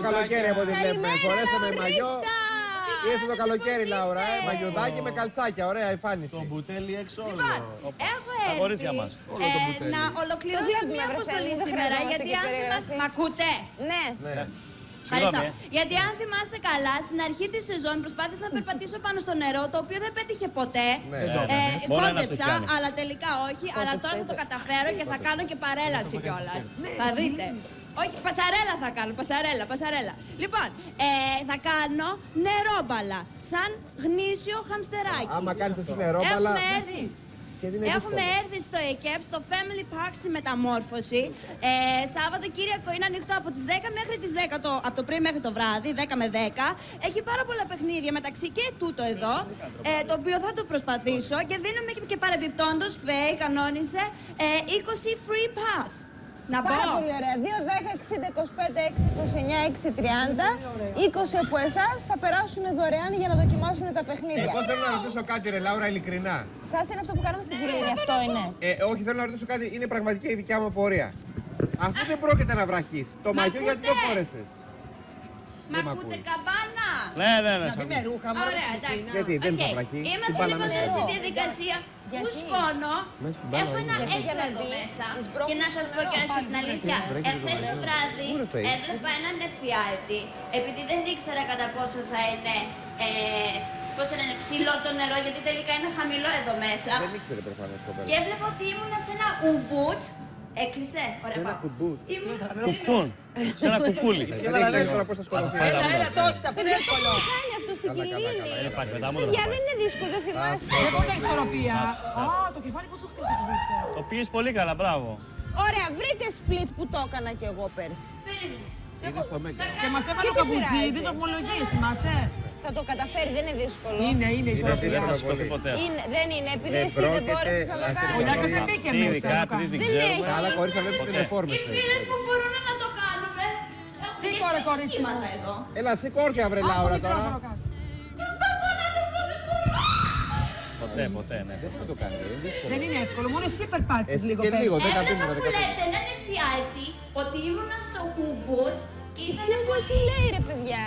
το καλοκαίρι από ό,τι βλέπουμε. Καλημέρα, Φορέσαμε μαγιό. Λαουρίτα. Ήρθε το καλοκαίρι, Λάουρα. Ε, μαγιουδάκι με καλτσάκια. Ωραία εμφάνιση. Το μπουτέλι έξω όλο. Λοιπόν, έχω έρθει κορίτσια μας. Όλο το ε, μπουτέλι. να ολοκληρώσω βλέπουμε, μια βρε αποστολή Θεέ μου, δεν σήμερα. χρειαζόμαστε Γιατί και αν θυμάστε. περιγραφή. Μ' ακούτε; Ναι. Ναι. Ευχαριστώ. Συγγνώμη, ε. Γιατί αν θυμάστε καλά, στην αρχή της σεζόν προσπάθησα να περπατήσω πάνω στο νερό, το οποίο δεν πέτυχε ποτέ. Ναι. Ε, Μπορεί ένας το κόντεψα, κάνει. αλλά τελικά όχι. Αλλά τώρα θα το καταφέρω και θα κάνω και παρέλαση κιόλας. Θα δείτε. Όχι, πασαρέλα θα κάνω, πασαρέλα, πασαρέλα. Λοιπόν, ε, θα κάνω νερόμπαλα, σαν γνήσιο χαμστεράκι. Άμα κάνεις εσύ νερόμπαλα. Έχουμε έρθει. Και δεν είναι Έχουμε δύσκολο. έρθει στο ΕΚΕΠ, στο Family Park στη Μεταμόρφωση. Ε, Σάββατο Κυριακό είναι ανοιχτό από τις 10 μέχρι τις 10, το, από το πρωί μέχρι το βράδυ, 10 με 10. Έχει πάρα πολλά παιχνίδια μεταξύ και τούτο εδώ, ε, το οποίο θα το προσπαθήσω και δίνουμε και, και παρεμπιπτόντως, Φέη, κανόνισε, ε, 20 free pass. Να πω. Πάρα πολύ ωραία. 2, 10, 60, 25, 6, 29, 6, 30. 20 από εσάς θα περάσουν δωρεάν για να δοκιμάσουν τα παιχνίδια. Εγώ θέλω να ρωτήσω κάτι, ρε Λάουρα, ειλικρινά. Σας είναι αυτό που κάναμε στην Κιλίνη, αυτό είναι. Ε, όχι, θέλω να ρωτήσω κάτι. Είναι πραγματική η δικιά μου απορία. Αφού δεν πρόκειται να βραχείς, το μαγιό γιατί το ακούτε; φόρεσες; Μ' δεν μ' ακούτε ακούει. Καμπάνα. Ναι, ναι, ναι. Να σ' μπει ακούω. με ρούχα, μόνο Ωραία, στη εντάξει. πισίνα. Γιατί δεν Οκ. θα βραχεί. Είμαστε Στην μπάλα λοιπόν μέσα. τώρα στη διαδικασία. Φουσκώνω. Μέσα στην μπάλα Έχω ένα είναι. έξω Για να εδώ μπει, μέσα. τις μπρόκολες Και να σας πω και την αλήθεια. βρέχει το Εχθές το βράδυ. βράδυ Πού ρε, Φέη; έβλεπα έναν εφιάλτη. Επειδή δεν ήξερα κατά πόσο θα είναι. Ε, Πώς θα είναι ψηλό το νερό, γιατί τελικά είναι χαμηλό εδώ μέσα. Δεν ήξερε προφανώς κοπέλα. Και έβλεπα ότι ήμουνα σε ένα ουμπούτ. Έκλεισε. Ωραία, Σε ένα πάω. κουμπούτ. Ήμουν... Κουφτούν. Σε ένα κουκούλι. Δεν ξέρει τώρα πώς θα σκοτωθεί. Έλα, έλα, το έχεις, αυτό είναι εύκολο. Τι κάνει αυτό στην Καλά, καλά, καλά. Κιλίνη. Είναι Υπάρχει μετά μόνο Παιδιά να δεν είναι δύσκολο, δεν θυμάστε. Δεν μπορείς να έχεις ισορροπία. Α, το κεφάλι πώς το χτύπησε το πίσω. Το πήγες πολύ καλά, μπράβο. Ωραία, βρείτε split που το έκανα κι εγώ πέρσι. Είδες το μέγα. Και μας έβαλε Και ο δεν καμπουτζή, πειράζει. δεν το ομολογίες, θυμάσαι; Θα το καταφέρει, δεν είναι δύσκολο. Είναι, είναι Είναι ισορροπία. Δεν θα δύσκολο σηκωθεί πολύ. ποτέ. Είναι, δεν είναι, επειδή Δεν εσύ δεν πρόκειται μπόρεσες να το να κάνεις. Ο Λιάκας δεν μπήκε Αυτή μέσα. ειδικά, να επειδή κάνει. την Δεν ξέρουμε. έχει. Αλλά χωρίς να βλέπεις την Ποτέ. εφόρμη. Οι φίλες μου μπορούν να το κάνουν, ρε. Σήκω, ρε, κορίτσι μου. κύματα εδώ. Έλα, σήκω όρθια, βρε Α, το Λάουρα μικρόφωνο τώρα. κάτσε. Ποτέ, ποτέ, ναι. Δεν θα το κάνει, δεν είναι δύσκολο. Δεν είναι εύκολο, μόνο εσύ περπάτησες Εσύ λίγο και λίγο, πέρσι. δέκα Έβλεπα βήματα, που δέκα λέτε έναν εφιάλτη ότι ήμουνα στο Ubud και ήταν Λοιπόν, πολύ τι λέει ρε παιδιά.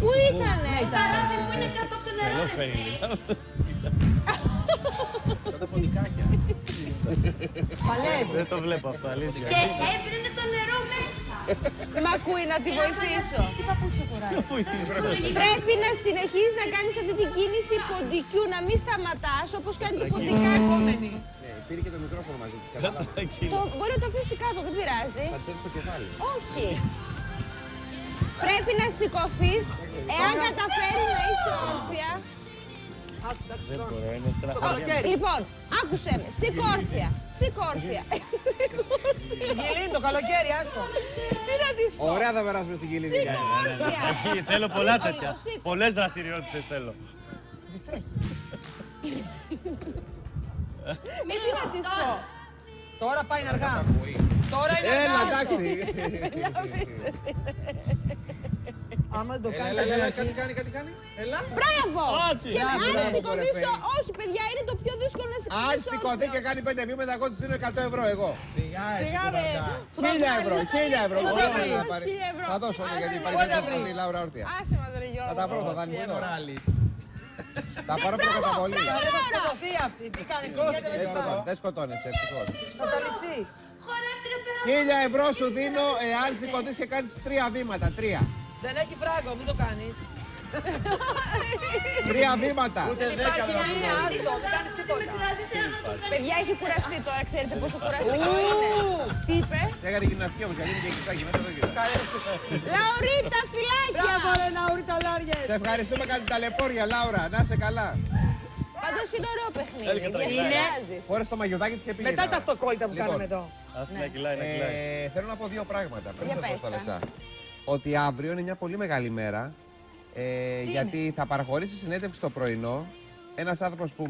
Πού ήτανε; παράδειγμα που είναι κάτω από το νερό. Καλό ρε, φέι. Θεέ. Σαν τα ποντικάκια. Παλεύει. Δεν το βλέπω αυτό, αλήθεια. Και έβρινε το νερό μέσα. Μ' ακούει να τη βοηθήσω. Τι παπούτσια φοράει. Πρέπει να συνεχίσεις να κάνεις αυτή την κίνηση ποντικού, να μην σταματάς όπως κάνει το ποντικά. Επόμενη. Ναι, πήρε και το μικρόφωνο μαζί της, κατάλαβα. Το, μπορεί να το αφήσει κάτω, δεν πειράζει. Θα της έρθει το κεφάλι. Όχι. Πρέπει να σηκωθείς εάν καταφέρεις να είσαι όρθια. Άστο, εντάξει, Δεν τώρα. μπορώ, είναι Το στεναχωρία. καλοκαίρι. Λοιπόν, άκουσε με. Σηκώρθια. Σηκώρθια. Γελίνη το καλοκαίρι, άστο. Τι να της πω. Ωραία θα περάσουμε στην Κιλίνη. Σηκώρθια. Εκεί θέλω πολλά Σήκω, τέτοια. σήκω. Πολλές δραστηριότητες θέλω. Μη τι να της πω. Τώρα πάει είναι αργά. Τώρα είναι Έλα, αργά. εντάξει. Άμα δεν το κάνεις, Έλα, θα έλα, γελάσει. κάτι κάνει, κάτι κάνει. Έλα. Μπράβο. Έτσι. Και Μπράβο, αν μπράβο, σηκωθείς, ρε, Φέη. όχι παιδιά, είναι το πιο δύσκολο να σηκωθείς Αν σηκωθεί όρθιος. και κάνει πέντε βήματα, εγώ της δίνω 100 ευρώ εγώ. Σιγά, ρε. Χίλια ευρώ, χίλια ευρώ. Πού θα Όλα βρεις, θα πάρει. χίλια ευρώ. Θα δώσω ναι, γιατί Πού υπάρχει θα μια βρεις. η Λάουρα όρθια. Άσε μας ρε Θα Γιώργο. τα βρω, θα δανειστώ. Θα πάρω προκαταβολή. Θα δεν θα σκοτωθεί αυτή. Τι κάνεις, κουνιέται με Δεν τη σκοτώνει, μάνα. δεν σκοτώνεσαι, ευτυχώς. Βασαλιστή. Χορεύτηκε πέρα. Χίλια ευρώ σου δίνω εάν σηκωθείς και κάνεις τρία βήματα. Τρία. Δεν έχει φράγκο, μην το κάνεις. Τρία βήματα. Υπάρχει μία, άστο, δεν κάνεις Δεν με τίποτα. κουράζεις ένα να το κάνει. Παιδιά έχει κουραστεί τώρα, ξέρετε πόσο κουραστικό είναι. Τι είπε; Έκανε γυμναστική όμως, γιατί είναι και κοιτάκι μέσα εδώ γύρω. Λαουρίτα, φυλάκια. Μπράβο ρε Ναούρι Ταλάριες. Σε ευχαριστούμε κατά την ταλαιπώρια, Λάουρα. Να είσαι καλά. Πάντως είναι ωραίο παιχνίδι. Έλεγε τώρα, Διασκεδάζεις. Φόρε το μαγιοδάκι της και πήγε. Μετά τα αυτοκόλλητα που Λοιπόν, κάναμε εδώ. Ας να κυλάει, να κυλάει. Ε, θέλω να πω δύο πράγματα πριν Για σας δώσω πες τα τα. λεφτά. Ότι αύριο είναι μια πολύ μεγάλη μέρα. Ε, γιατί θα παραχωρήσει συνέντευξη το πρωινό ένας άνθρωπος που